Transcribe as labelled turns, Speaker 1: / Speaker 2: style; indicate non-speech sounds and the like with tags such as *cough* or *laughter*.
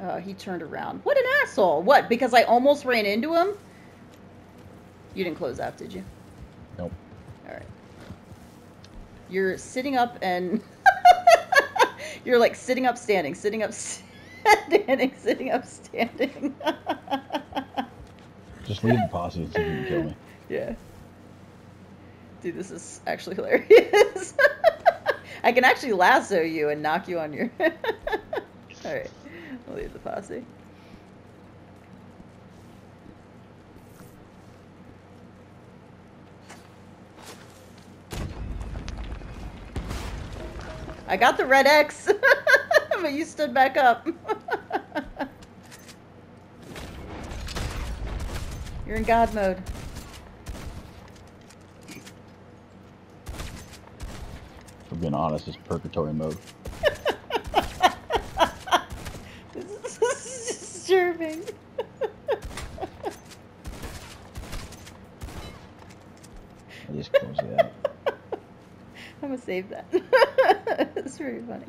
Speaker 1: Uh, he turned around. What an asshole! What? Because I almost ran into him? You didn't close out, did you?
Speaker 2: Nope.
Speaker 1: All right. You're sitting up and *laughs* you're like sitting up, standing, sitting up, *laughs* standing, sitting up, standing. *laughs*
Speaker 2: Just leave the posse so you can kill me.
Speaker 1: yeah. Dude, this is actually hilarious. I can actually lasso you and knock you on your. All right, I'll leave the posse. I got the red X, *laughs* but you stood back up. *laughs* You're in God mode.
Speaker 2: For being honest, it's purgatory mode.
Speaker 1: this is disturbing.
Speaker 2: I just close it out. *laughs*
Speaker 1: I'm gonna save that. *laughs* it's very funny.